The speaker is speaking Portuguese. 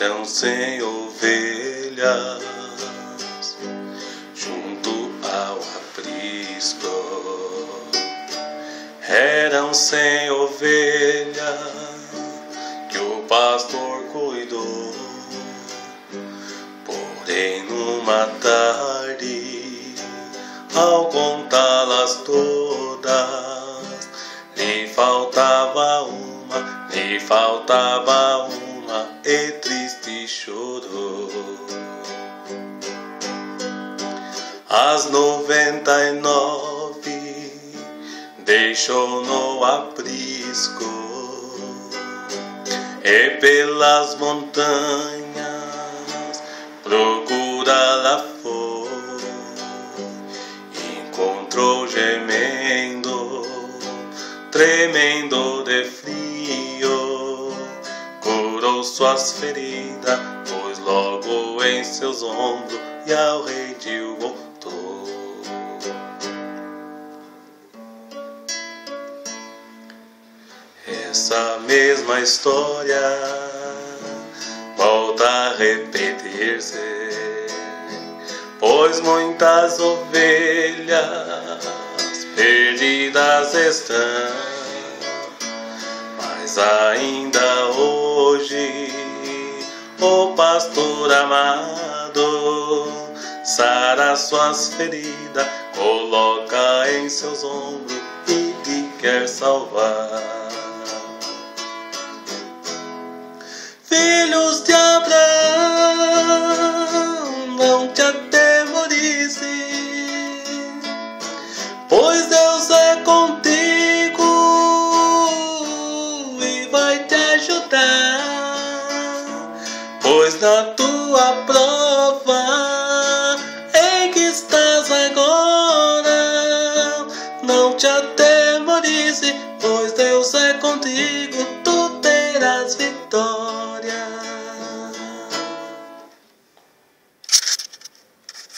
eram sem ovelhas junto ao aprisco. Eram sem ovelhas que o pastor cuidou. Porém, numa tarde, ao contá-las todas, lhe faltava uma, lhe faltava uma, e triste chorou. As noventa e nove deixou no aprisco e pelas montanhas procura-la foi. Encontrou gemendo, tremendo de frio, suas feridas, pôs logo em seus ombros e ao rei Dio voltou. Essa mesma história volta a repetir-se, pois muitas ovelhas perdidas estão, mas ainda hoje o pastor amado sara suas feridas, coloca em seus ombros e te quer salvar. Na tua prova em que estás agora, não te atemorize, pois Deus é contigo, tu terás vitória.